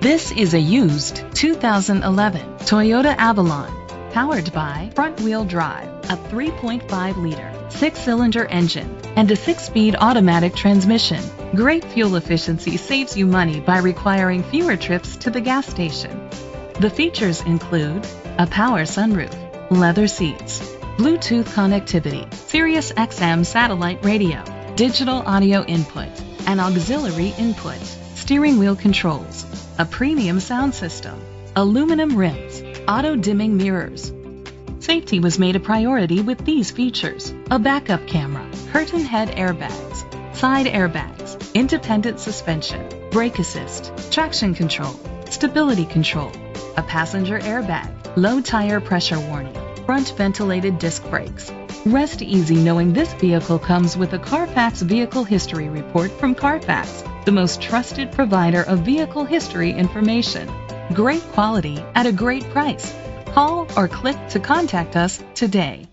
This is a used 2011 Toyota Avalon, powered by front-wheel drive, a 3.5-liter six-cylinder engine, and a six-speed automatic transmission. Great fuel efficiency saves you money by requiring fewer trips to the gas station. The features include a power sunroof, leather seats, Bluetooth connectivity, Sirius XM satellite radio, digital audio input, and auxiliary input, steering wheel controls, a premium sound system, aluminum rims, auto dimming mirrors. Safety was made a priority with these features. A backup camera, curtain head airbags, side airbags, independent suspension, brake assist, traction control, stability control, a passenger airbag, low tire pressure warning, front ventilated disc brakes. Rest easy knowing this vehicle comes with a Carfax Vehicle History Report from Carfax, the most trusted provider of vehicle history information. Great quality at a great price. Call or click to contact us today.